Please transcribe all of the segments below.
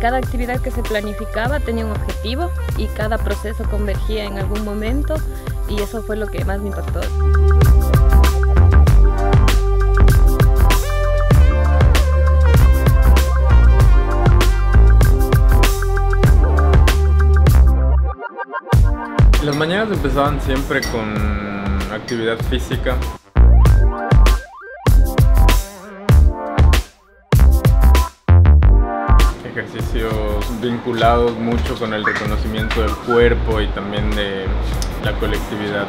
Cada actividad que se planificaba tenía un objetivo y cada proceso convergía en algún momento y eso fue lo que más me impactó. Las mañanas empezaban siempre con actividad física, ejercicios vinculados mucho con el reconocimiento del cuerpo y también de la colectividad.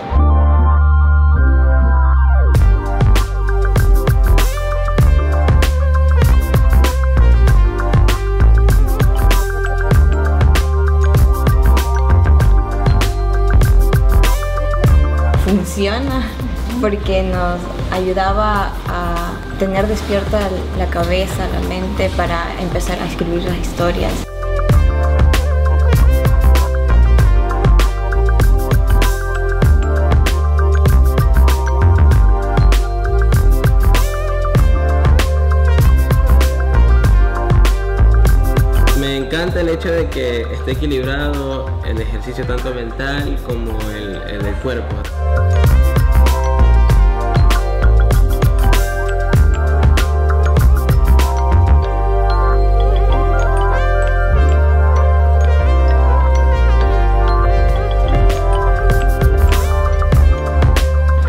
Funciona porque nos ayudaba a tener despierta la cabeza, la mente para empezar a escribir las historias. Me encanta el hecho de que esté equilibrado el ejercicio tanto mental como el, el del cuerpo.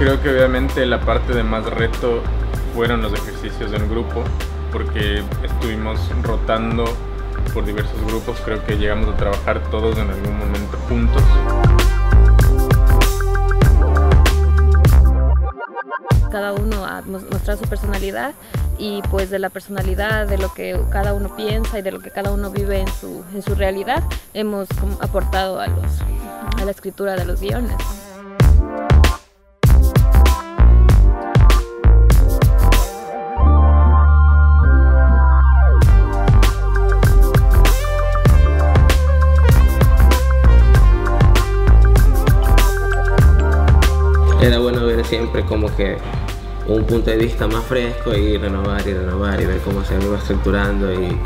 Creo que obviamente la parte de más reto fueron los ejercicios en grupo, porque estuvimos rotando por diversos grupos, creo que llegamos a trabajar todos en algún momento juntos. Cada uno a mostrar su personalidad y pues de la personalidad, de lo que cada uno piensa y de lo que cada uno vive en su, en su realidad, hemos aportado a, los, a la escritura de los guiones. Siempre como que un punto de vista más fresco y renovar y renovar y ver cómo se iba estructurando y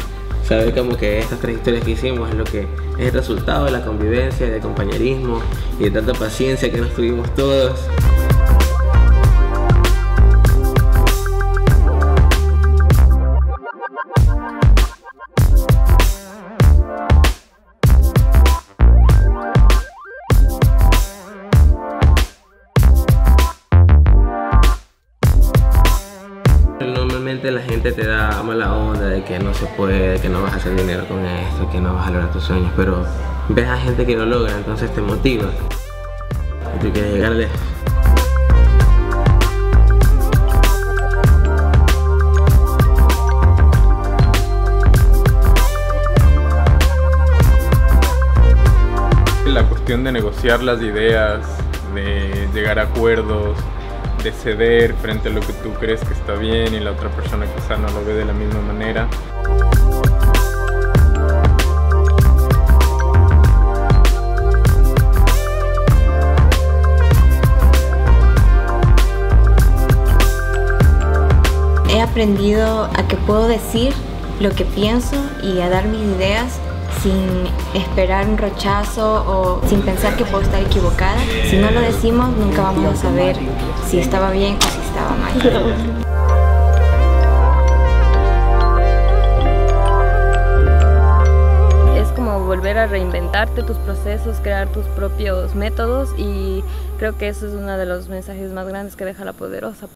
saber como que estas tres historias que hicimos es lo que es el resultado de la convivencia, del compañerismo y de tanta paciencia que nos tuvimos todos. La gente te da mala onda de que no se puede, que no vas a hacer dinero con esto, que no vas a lograr tus sueños, pero ves a gente que lo logra, entonces te motiva y tú quieres llegar. La cuestión de negociar las ideas, de llegar a acuerdos, de ceder frente a lo que tú crees que está bien y la otra persona quizá no lo ve de la misma manera. He aprendido a que puedo decir lo que pienso y a dar mis ideas sin esperar un rechazo o sin pensar que puedo estar equivocada. Si no lo decimos, nunca vamos a saber si estaba bien o si estaba mal. Es como volver a reinventarte tus procesos, crear tus propios métodos y creo que eso es uno de los mensajes más grandes que deja la poderosa.